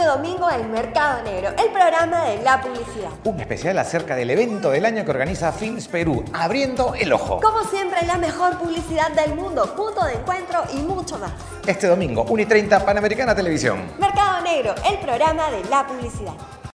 este domingo en Mercado Negro, el programa de la publicidad. Un especial acerca del evento del año que organiza Films Perú, abriendo el ojo. Como siempre, la mejor publicidad del mundo, punto de encuentro y mucho más. Este domingo, 1 y 30, Panamericana Televisión. Mercado Negro, el programa de la publicidad.